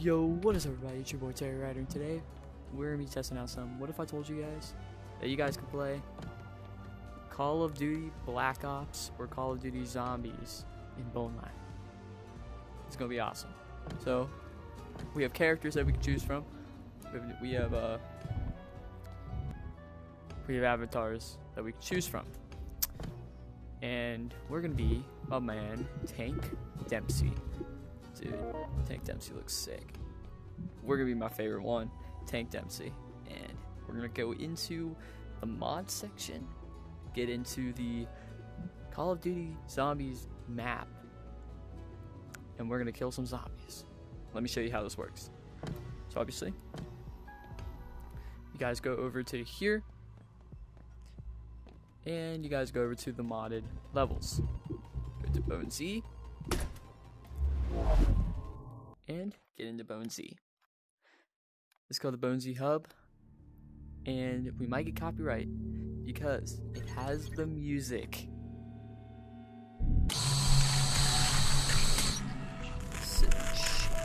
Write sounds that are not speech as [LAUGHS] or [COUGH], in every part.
Yo, what is up everybody? It's your boy Terry Rider and today we're gonna be testing out some what if I told you guys that you guys could play Call of Duty Black Ops or Call of Duty Zombies in Bone. It's gonna be awesome. So we have characters that we can choose from. We have, we have uh we have avatars that we can choose from. And we're gonna be a man, Tank Dempsey. Dude, Tank Dempsey looks sick. We're gonna be my favorite one, Tank Dempsey. And we're gonna go into the mod section, get into the Call of Duty Zombies map, and we're gonna kill some zombies. Let me show you how this works. So obviously, you guys go over to here, and you guys go over to the modded levels. Go to Bone get into BoneZ. It's called the BoneZ Hub, and we might get copyright because it has the music.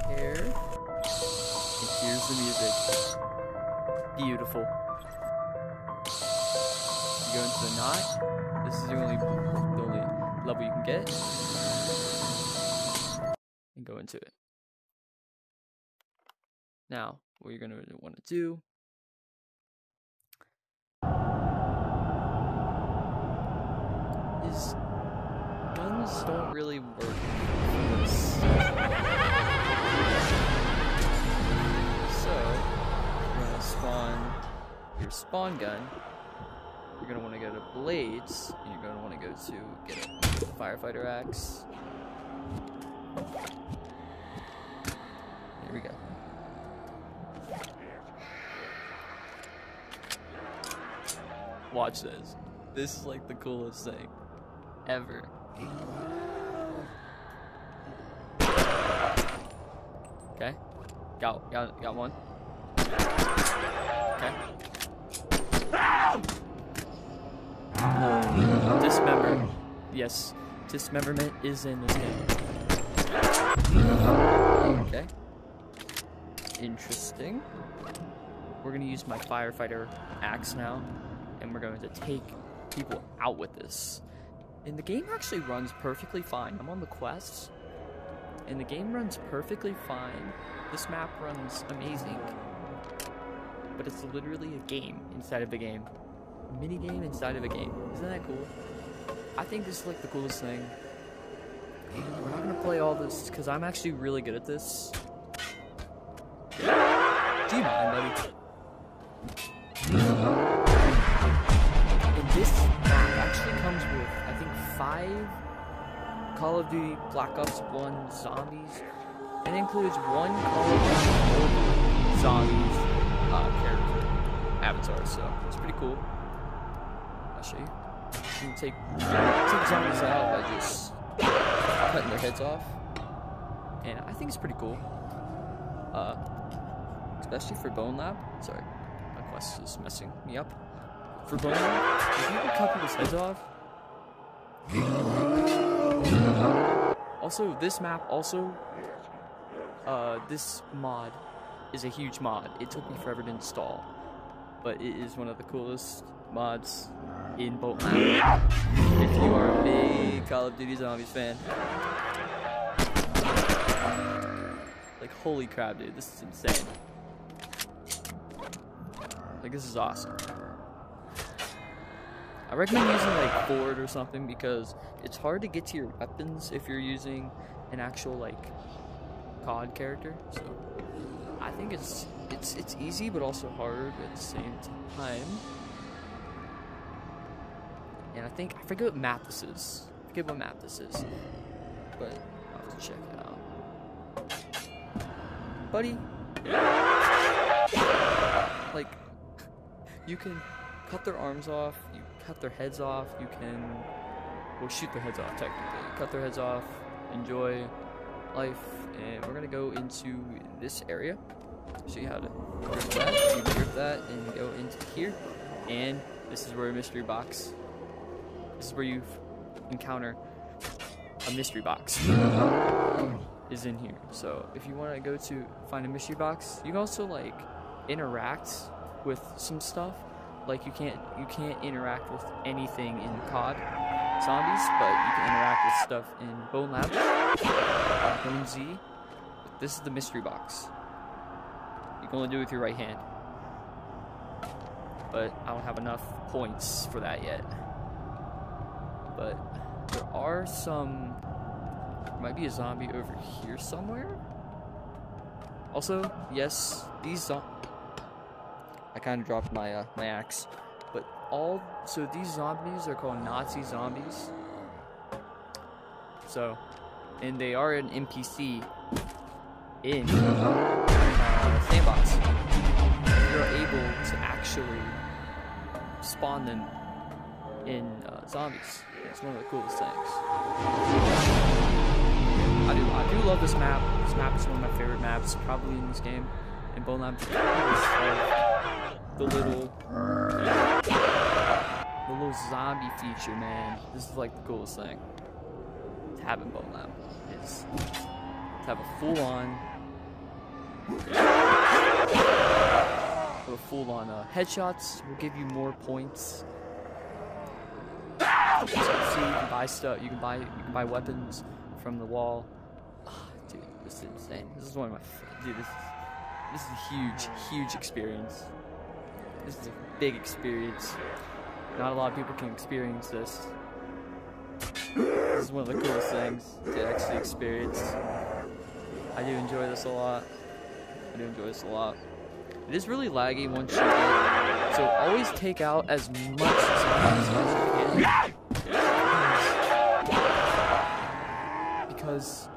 Chair, and here's the music. Beautiful. You go into the knot. This is the only the only level you can get and go into it. Now, what you're going to want to do is guns don't really work for this. [LAUGHS] So, you're going to spawn your spawn gun. You're going to want to go to blades, and you're going to want to go to get a firefighter axe. Watch this. This is like the coolest thing ever. Okay. Got got got one. Okay. Dismember. Yes. Dismemberment is in this game. Okay. Interesting. We're gonna use my firefighter axe now, and we're going to take people out with this. And the game actually runs perfectly fine. I'm on the quest, and the game runs perfectly fine. This map runs amazing. But it's literally a game inside of a game. A mini game inside of a game. Isn't that cool? I think this is like the coolest thing. And we're not gonna play all this because I'm actually really good at this. Do you mind, buddy? And this actually comes with, I think, five Call of Duty Black Ops 1 zombies. It includes one Call of Duty zombies uh, character avatar, so it's pretty cool. I'll show you. You can take, take zombies out by just cutting their heads off. And I think it's pretty cool. Uh, especially for Bone Lab. Sorry, my quest is messing me up. For Lab, if you can cut people's heads off. Also, this map also, uh, this mod is a huge mod. It took me forever to install, but it is one of the coolest mods in Bone Lab. If you are a big Call of Duty Zombies fan. Like, holy crap, dude, this is insane. Like, this is awesome. I recommend using like Ford or something because it's hard to get to your weapons if you're using an actual like COD character. So I think it's it's it's easy but also hard at the same time. And I think I forget what map this is. I forget what map this is, but I'll have to check it out. Buddy, like [LAUGHS] you can cut their arms off, you cut their heads off, you can well shoot their heads off technically. Cut their heads off, enjoy life, and we're gonna go into this area. Show you how to grip that. You grip that and go into here. And this is where a mystery box. This is where you encounter a mystery box. [LAUGHS] is in here. So if you want to go to find a mystery box, you can also like interact with some stuff. Like you can't you can't interact with anything in COD zombies, but you can interact with stuff in Bone Lab, Bone Z. This is the mystery box. You can only do it with your right hand. But I don't have enough points for that yet. But there are some There might be a zombie over here somewhere. Also, yes, these zombies. Kind of dropped my uh, my axe, but all so these zombies are called Nazi zombies. So, and they are an NPC in uh, sandbox. You're able to actually spawn them in uh, zombies. It's one of the coolest things. I do I do love this map. This map is one of my favorite maps, probably in this game. In Bone Lab, the little the little zombie feature, man. This is like the coolest thing to have in Bone Lab is to have a full on have a full on uh, headshots will give you more points. So, you can buy stuff. You can buy you can buy weapons from the wall. Ah, dude, this is insane. This is one of my dude. This is this is a huge, huge experience. This is a big experience. Not a lot of people can experience this. This is one of the coolest things to actually experience. I do enjoy this a lot. I do enjoy this a lot. It is really laggy once you get, so always take out as much as you can. Because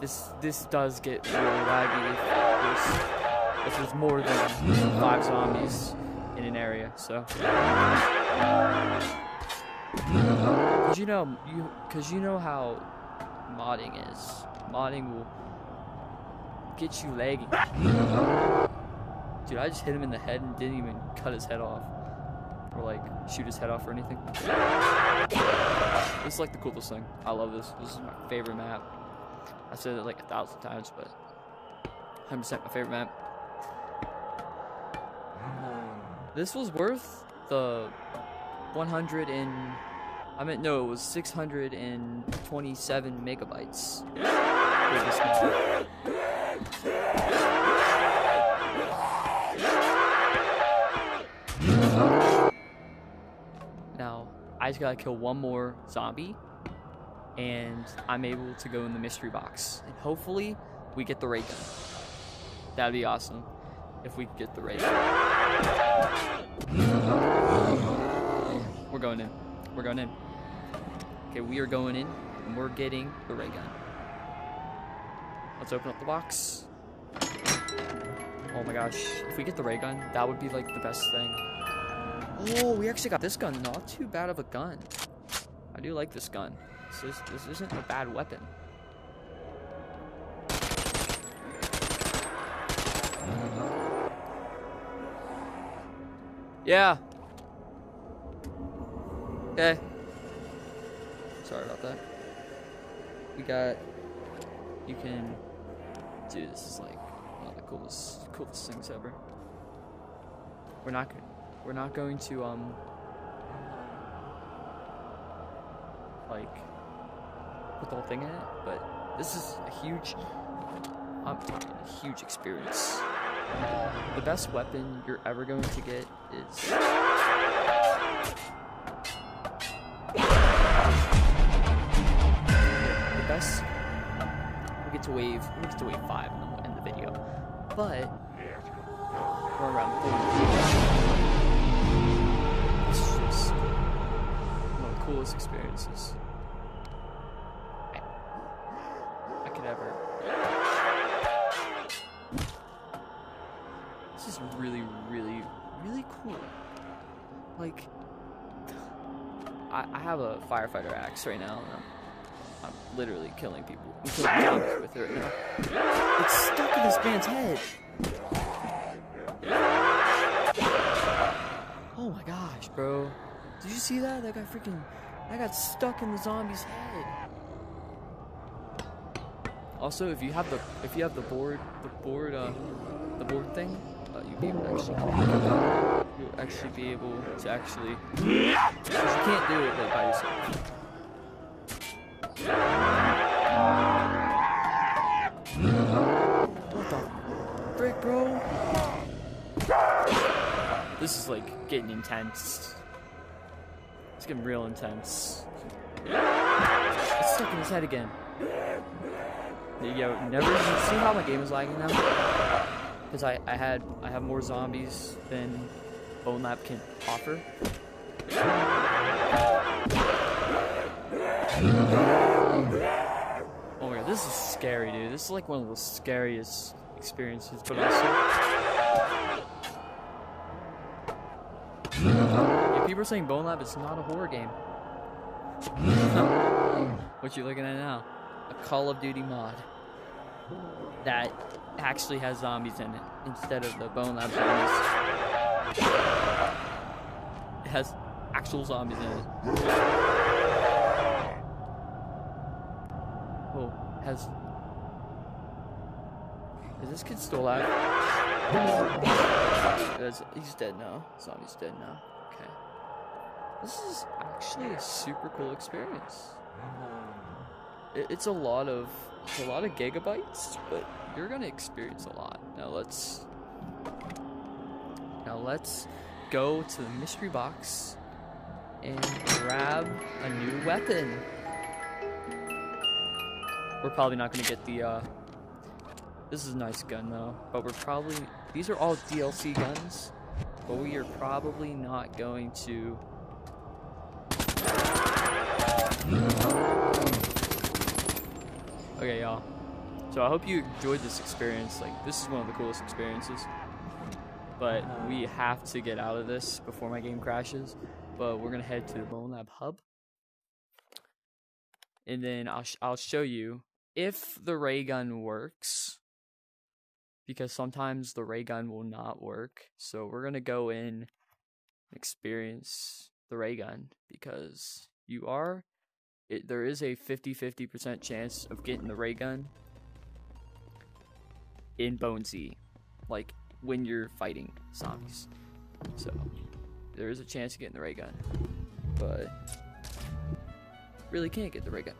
this this does get really laggy there's, if there's more than five zombies in an area. So, cause you know you cause you know how modding is. Modding will get you lagging. Dude, I just hit him in the head and didn't even cut his head off. Or like shoot his head off or anything. This is like the coolest thing. I love this. This is my favorite map. I said it like a thousand times, but 100% my favorite map. This was worth the 100 and I meant no, it was 627 megabytes. Now, I just gotta kill one more zombie, and I'm able to go in the mystery box. And hopefully, we get the ray gun. That'd be awesome if we could get the ray gun. We're going in. We're going in. Okay, we are going in, and we're getting the ray gun. Let's open up the box. Oh my gosh, if we get the ray gun, that would be like the best thing. Oh, we actually got this gun. Not too bad of a gun. I do like this gun. This, is, this isn't a bad weapon. Yeah. Okay. Sorry about that. We got. You can. Dude, this is like one of the coolest, coolest things ever. We're not. We're not going to um. Like. Put the whole thing in it, but this is a huge. Talking a huge experience. The best weapon you're ever going to get is. The best. We get to wave. We get to wave five and then we'll end the video. But we're around This is just one of the coolest experiences have a firefighter axe right now. I'm, I'm literally killing people. Killing with it right now. It's stuck in this man's head. Oh my gosh, bro. Did you see that? That got freaking. That got stuck in the zombie's head. Also, if you have the if you have the board the board uh the board thing, uh, able to actually you'll actually be able to actually. you can't do it like by yourself. What the frick, bro? This is like getting intense. It's getting real intense. It's stuck in his head again. Yo, never see how my game is lagging now? Because I, I had I have more zombies than Bone Lab can offer. Oh my god, this is scary, dude. This is like one of the scariest experiences, but also. People are saying Bone Lab is not a horror game. [LAUGHS] what you looking at now? A Call of Duty mod that actually has zombies in it instead of the Bone Lab zombies. It has actual zombies in it. Oh, has. Is this kid still alive? He's dead now. Zombie's dead now. Okay. This is actually a super cool experience. It's a lot of it's a lot of gigabytes, but you're gonna experience a lot. Now let's let's go to the mystery box and grab a new weapon. We're probably not gonna get the uh this is a nice gun though, but we're probably these are all DLC guns, but we are probably not going to Okay, y'all. So I hope you enjoyed this experience. Like, this is one of the coolest experiences. But uh-huh. we have to get out of this before my game crashes. But we're gonna head to the Bone Lab hub, and then I'll sh- I'll show you if the ray gun works. Because sometimes the ray gun will not work. So we're gonna go in, experience the ray gun because you are it, there is a 50-50% chance of getting the ray gun in BoneZ. Like when you're fighting zombies. So there is a chance of getting the ray gun, but really can't get the ray gun.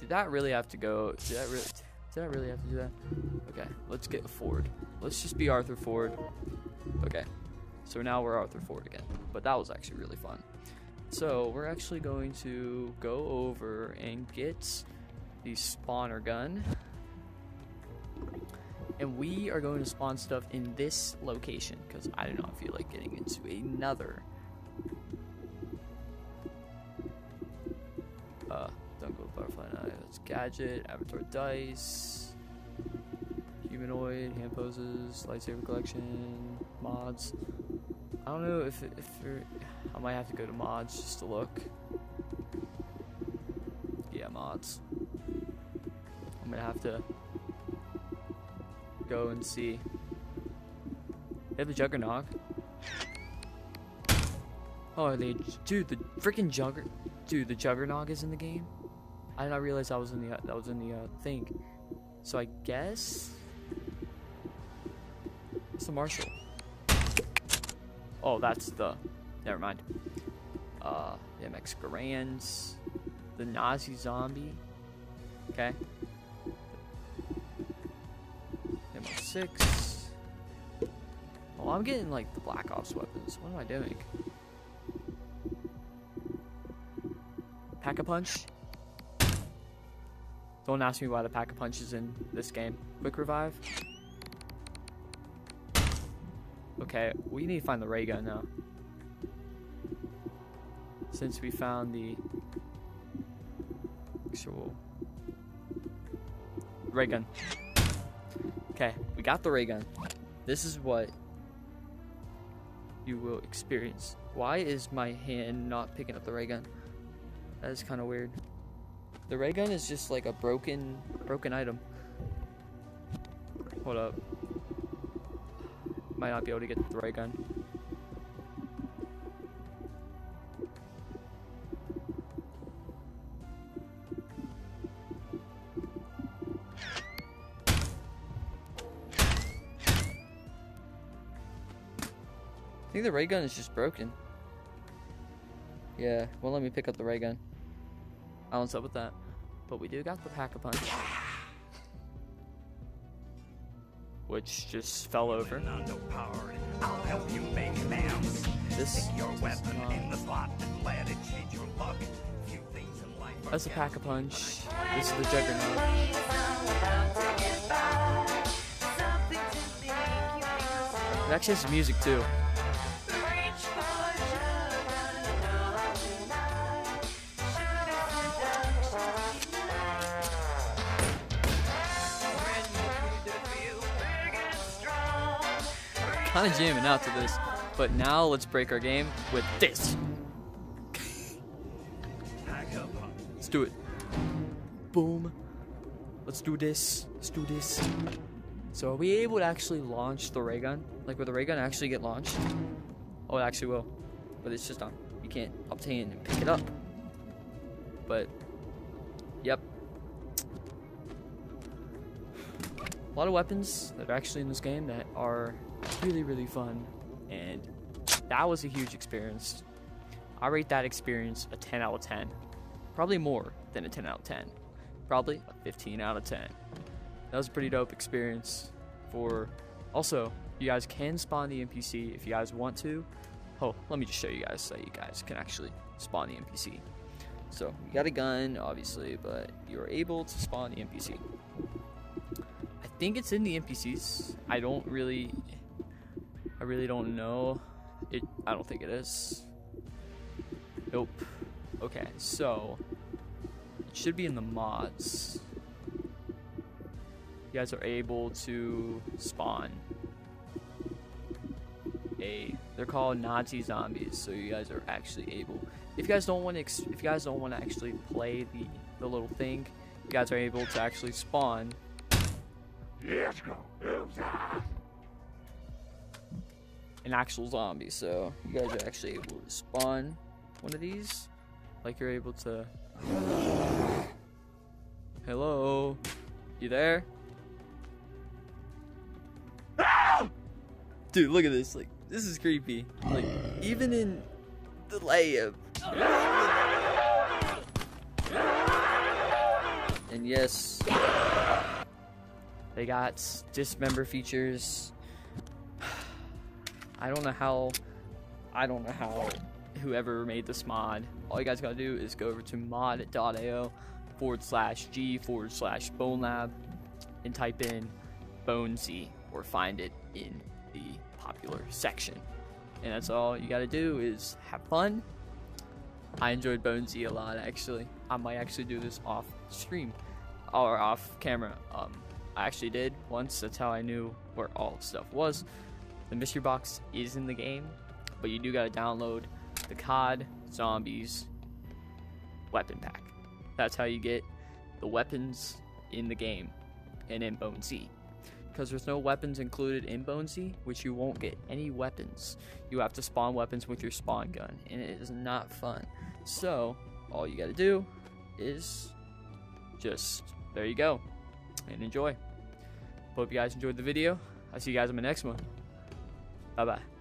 Did that really have to go? Did that really? Did I really have to do that? Okay, let's get Ford. Let's just be Arthur Ford. Okay, so now we're Arthur Ford again. But that was actually really fun. So we're actually going to go over and get the spawner gun. And we are going to spawn stuff in this location because I do not feel like getting into another. Uh, don't go butterfly knife. That's gadget, avatar dice, humanoid, hand poses, lightsaber collection, mods. I don't know if if I might have to go to mods just to look. Yeah, mods. I'm gonna have to go and see. They have the Juggernog. Oh, are they, dude, the freaking Jugger, dude, the Juggernog is in the game. I did not realize that was in the uh, that was in the uh, thing. So I guess it's the Marshall. Oh, that's the. Never mind. Uh, the MX Garands, the Nazi zombie. Okay. M6. Oh, I'm getting like the Black Ops weapons. What am I doing? Pack a punch. Don't ask me why the pack a punch is in this game. Quick revive. Okay, we need to find the ray gun now. Since we found the actual ray gun. Okay, got the ray gun. This is what you will experience. Why is my hand not picking up the ray gun? That is kind of weird. The ray gun is just like a broken broken item. Hold up. Might not be able to get the ray gun. Think the ray gun is just broken. Yeah, well let me pick up the ray gun. I don't know what's up with that. But we do got the pack-a-punch. Which just fell over. I'll help you make bounce. This Stick your is weapon not- in the slot and let it change your luck. Few things in life That's a pack-a-punch. This is the juggernaut. It actually has music too. Kind of jamming out to this. But now let's break our game with this. Let's do it. Boom. Let's do this. Let's do this. So are we able to actually launch the ray gun? Like will the ray gun actually get launched? Oh, it actually will. But it's just on. You can't obtain and pick it up. But, yep. A lot of weapons that are actually in this game that are really, really fun. And that was a huge experience. I rate that experience a 10 out of 10. Probably more than a 10 out of 10. Probably a 15 out of 10. That was a pretty dope experience for also you guys can spawn the NPC if you guys want to. Oh, let me just show you guys so you guys can actually spawn the NPC. So you got a gun, obviously, but you're able to spawn the NPC. I think it's in the NPCs. I don't really, I really don't know. It. I don't think it is. Nope. Okay, so it should be in the mods. You guys are able to spawn a. They're called Nazi zombies, so you guys are actually able. If you guys don't want to, if you guys don't want to actually play the the little thing, you guys are able to actually spawn an actual zombie. So you guys are actually able to spawn one of these, like you're able to. Hello, you there? [LAUGHS] Dude, look at this. Like, this is creepy. Like, even in the layup. And yes, they got dismember features. I don't know how. I don't know how. Whoever made this mod, all you guys gotta do is go over to mod.io forward slash g forward slash bone lab and type in BoneZ or find it in the popular section. And that's all you gotta do is have fun. I enjoyed BoneZ a lot actually. I might actually do this off stream or off camera. Um, I actually did once. That's how I knew where all the stuff was. The mystery box is in the game, but you do gotta download the COD Zombies weapon pack. That's how you get the weapons in the game and in Bone Z. Because there's no weapons included in Bone Z, which you won't get any weapons. You have to spawn weapons with your spawn gun, and it is not fun. So, all you gotta do is just, there you go, and enjoy. Hope you guys enjoyed the video. I'll see you guys in my next one. 拜拜。